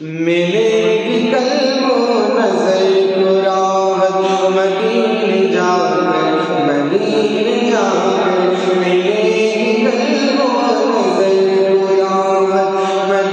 ملے گی کل و نظر کو راحت مدین جا کر مدین جا کر ملے گی کل و نظر کو راحت کر